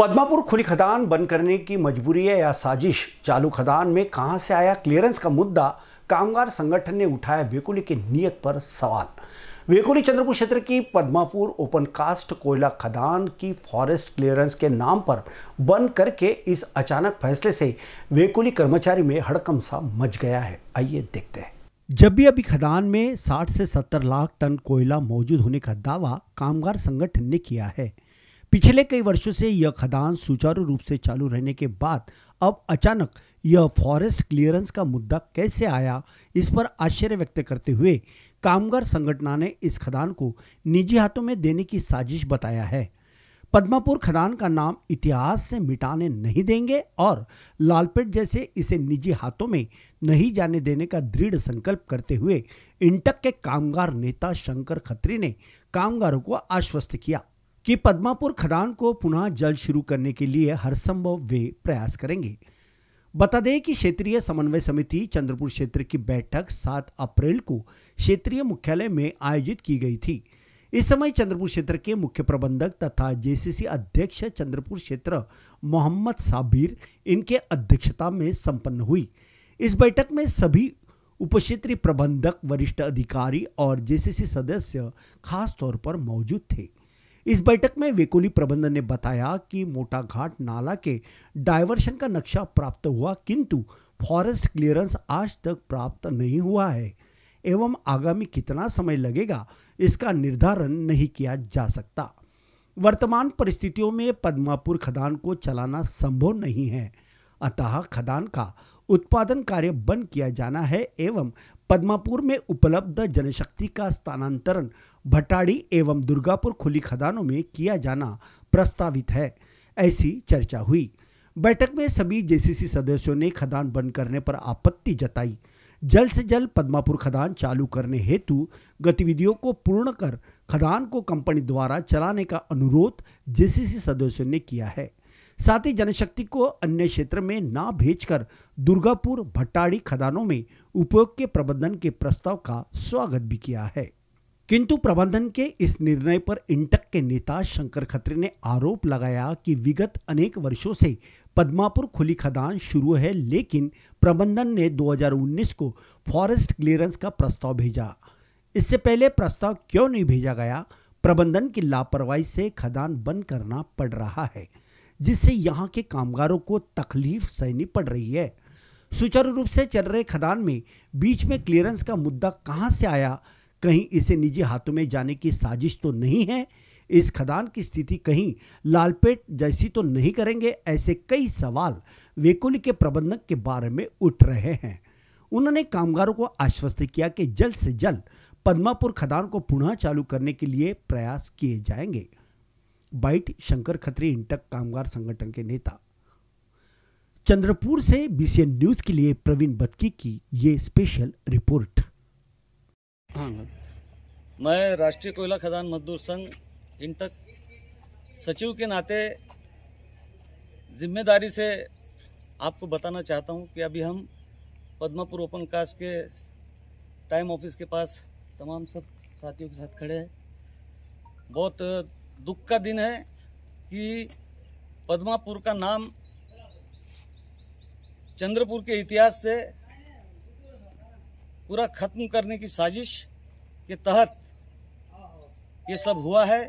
पद्मापुर खुली खदान बंद करने की मजबूरी है या साजिश? चालू खदान में कहाँ से आया क्लियरेंस का मुद्दा? कामगार संगठन ने उठाया वेकुली की नीयत पर सवाल। वेकुली चंद्रपुर क्षेत्र की पद्मापुर ओपन कास्ट कोयला खदान की फॉरेस्ट क्लियरेंस के नाम पर बंद करके इस अचानक फैसले से वेकुली कर्मचारी में हड़कम सा मच गया है। आइए देखते हैं। जब भी अभी खदान में 60 से 70 लाख टन कोयला मौजूद होने का दावा कामगार संगठन ने किया है पिछले कई वर्षों से यह खदान सुचारू रूप से चालू रहने के बाद अब अचानक यह फॉरेस्ट क्लियरेंस का मुद्दा कैसे आया, इस पर आश्चर्य व्यक्त करते हुए कामगार संगठना ने इस खदान को निजी हाथों में देने की साजिश बताया है। पद्मापुर खदान का नाम इतिहास से मिटाने नहीं देंगे और लालपेट जैसे इसे निजी हाथों में नहीं जाने देने का दृढ़ संकल्प करते हुए इंटक के कामगार नेता शंकर खत्री ने कामगारों को आश्वस्त किया। कि पद्मापुर खदान को पुनः जल्द शुरू करने के लिए हर संभव वे प्रयास करेंगे। बता दें कि क्षेत्रीय समन्वय समिति चंद्रपुर क्षेत्र की बैठक 7 अप्रैल को क्षेत्रीय मुख्यालय में आयोजित की गई थी। इस समय चंद्रपुर क्षेत्र के मुख्य प्रबंधक तथा जेसीसी अध्यक्ष चंद्रपुर क्षेत्र मोहम्मद साबिर इनके अध्यक्षता में संपन्न हुई। इस बैठक में सभी उपक्षेत्रीय प्रबंधक, वरिष्ठ अधिकारी और जेसीसी सदस्य खास तौर पर मौजूद थे। इस बैठक में वेकोली प्रबंधन ने बताया कि मोटा घाट नाला के डायवर्शन का नक्शा प्राप्त हुआ, किंतु फॉरेस्ट क्लियरेंस आज तक प्राप्त नहीं हुआ है एवं आगामी कितना समय लगेगा, इसका निर्धारण नहीं किया जा सकता। वर्तमान परिस्थितियों में पद्मापुर खदान को चलाना संभव नहीं है, अतः खदान का उत्पादन कार्य बंद किया जाना है एवं पद्मापुर में उपलब्ध जनशक्ति का स्थानांतरण भटाड़ी एवं दुर्गापुर खुली खदानों में किया जाना प्रस्तावित है। ऐसी चर्चा हुई। बैठक में सभी जेसीसी सदस्यों ने खदान बंद करने पर आपत्ति जताई। जल्द से जल्द पद्मापुर खदान चालू करने हेतु गतिविधियों को पूर्ण कर खदान को कंपनी द्वारा चलाने का अनुरोध जेसीसी सदस्यों ने किया है। साथ ही जनशक्ति को अन्य क्षेत्र में ना भेजकर दुर्गापुर भट्टाड़ी खदानों में उपयोग के प्रबंधन के प्रस्ताव का स्वागत भी किया है। किंतु प्रबंधन के इस निर्णय पर इंटक के नेता शंकर खत्री ने आरोप लगाया कि विगत अनेक वर्षों से पद्मापुर खुली खदान शुरू है, लेकिन प्रबंधन ने 2019 को फॉरेस्ट क्लियरेंस का प्रस्ताव भेजा। इससे पहले प्रस्ताव क्यों नहीं भेजा गया? प्रबंधन की लापरवाही से खदान बंद करना पड़ रहा है। जिससे यहाँ के कामगारों को तकलीफ़ सहनी पड़ रही है। सुचारू रूप से चल रहे खदान में बीच में क्लियरेंस का मुद्दा कहाँ से आया? कहीं इसे निजी हाथों में जाने की साजिश तो नहीं है? इस खदान की स्थिति कहीं लालपेट जैसी तो नहीं करेंगे? ऐसे कई सवाल वेकुली के प्रबंधक के बारे में उठ रहे हैं। उन्होंने कामगारों को आश्वस्त किया कि जल्द से जल्द पद्मापुर खदान को पुनः चालू करने के लिए प्रयास किए जाएँगे। बाइट शंकर खत्री इंटक कामगार संगठन के नेता। चंद्रपुर से बीसीएन न्यूज़ के लिए प्रवीण बत्की की ये स्पेशल रिपोर्ट हाँ। मैं राष्ट्रीय कोयला खदान मजदूर संघ इंटक सचिव के नाते ज़िम्मेदारी से आपको बताना चाहता हूँ कि अभी हम पद्मापुर ओपन कास्ट के टाइम ऑफ़िस के पास तमाम सब साथियों के साथ खड़े हैं। बहुत दुख का दिन है कि पद्मापुर का नाम चंद्रपुर के इतिहास से पूरा खत्म करने की साजिश के तहत ये सब हुआ है।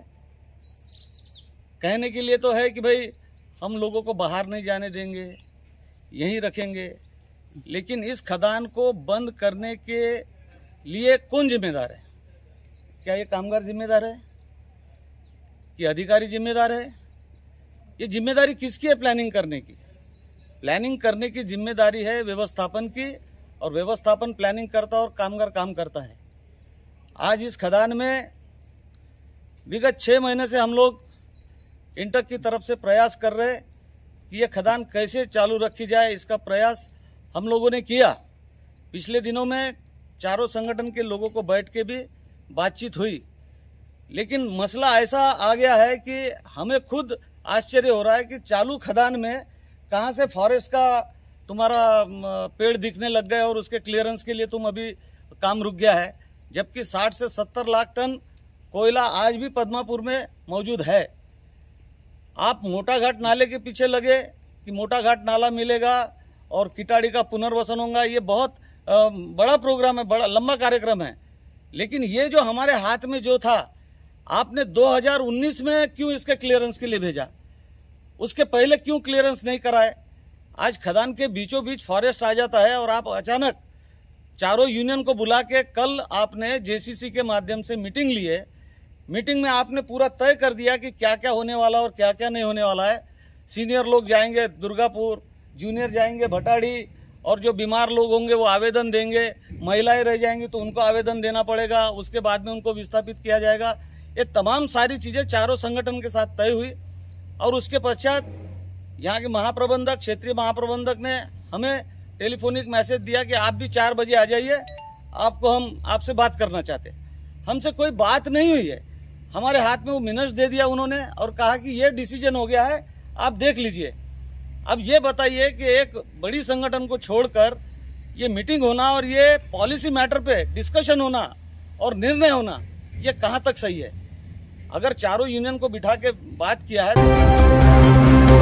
कहने के लिए तो है कि भाई, हम लोगों को बाहर नहीं जाने देंगे, यहीं रखेंगे। लेकिन इस खदान को बंद करने के लिए कौन जिम्मेदार है? क्या ये कामगार जिम्मेदार है? कि अधिकारी जिम्मेदार है? ये ज़िम्मेदारी किसकी है प्लानिंग करने की? प्लानिंग करने की ज़िम्मेदारी है व्यवस्थापन की, और व्यवस्थापन प्लानिंग करता और कामगार काम करता है। आज इस खदान में विगत छः महीने से हम लोग इंटक की तरफ़ से प्रयास कर रहे कि यह खदान कैसे चालू रखी जाए, इसका प्रयास हम लोगों ने किया। पिछले दिनों में चारों संगठन के लोगों को बैठ के भी बातचीत हुई। लेकिन मसला ऐसा आ गया है कि हमें खुद आश्चर्य हो रहा है कि चालू खदान में कहाँ से फॉरेस्ट का तुम्हारा पेड़ दिखने लग गए और उसके क्लियरेंस के लिए तुम अभी काम रुक गया है। जबकि 60 से 70 लाख टन कोयला आज भी पद्मापुर में मौजूद है। आप मोटा घाट नाले के पीछे लगे कि मोटा घाट नाला मिलेगा और किटाड़ी का पुनर्वसन होगा, ये बहुत बड़ा प्रोग्राम है, बड़ा, लंबा कार्यक्रम है। लेकिन ये जो हमारे हाथ में जो था आपने 2019 में क्यों इसके क्लियरेंस के लिए भेजा? उसके पहले क्यों क्लियरेंस नहीं कराए? आज खदान के बीचों बीच फॉरेस्ट आ जाता है और आप अचानक चारों यूनियन को बुला के कल आपने जेसीसी के माध्यम से मीटिंग ली है। मीटिंग में आपने पूरा तय कर दिया कि क्या क्या होने वाला और क्या क्या नहीं होने वाला है। सीनियर लोग जाएँगे, दुर्गापुर जूनियर जाएँगे, भटाड़ी, और जो बीमार लोग होंगे वो आवेदन देंगे। महिलाएँ रह जाएँगी तो उनको आवेदन देना पड़ेगा। उसके बाद में उनको विस्थापित किया जाएगा। ये तमाम सारी चीज़ें चारों संगठन के साथ तय हुई और उसके पश्चात यहाँ के महाप्रबंधक, क्षेत्रीय महाप्रबंधक ने हमें टेलीफोनिक मैसेज दिया कि आप भी चार बजे आ जाइए, आपको हम आपसे बात करना चाहते हमसे कोई बात नहीं हुई है। हमारे हाथ में वो मिनट्स दे दिया उन्होंने और कहा कि ये डिसीज़न हो गया है, आप देख लीजिए। अब ये बताइए कि एक बड़ी संगठन को छोड़कर ये मीटिंग होना और ये पॉलिसी मैटर पे डिस्कशन होना और निर्णय होना, ये कहाँ तक सही है? अगर चारों यूनियन को बिठा के बात किया है